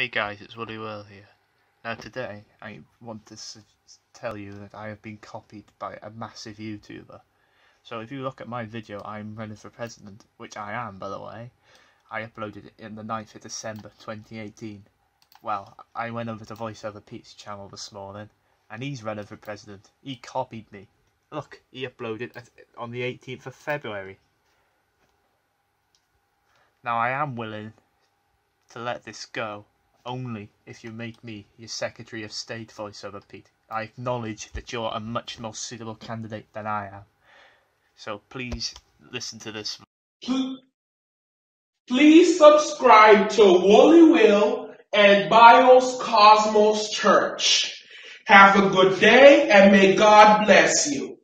Hey guys, it's Woolly Will here. Now today, I want to tell you that I have been copied by a massive YouTuber. So if you look at my video, I'm running for president, which I am by the way. I uploaded it in the 9th of December 2018. Well, I went over to VoiceOver Pete's channel this morning, and he's running for president. He copied me. Look, he uploaded it on the 18th of February. Now I am willing to let this go only if you make me your Secretary of State voiceover, Pete. I acknowledge that you're a much more suitable candidate than I am. So please listen to this. Please subscribe to Woolly Will and Bios Cosmos Church. Have a good day and may God bless you.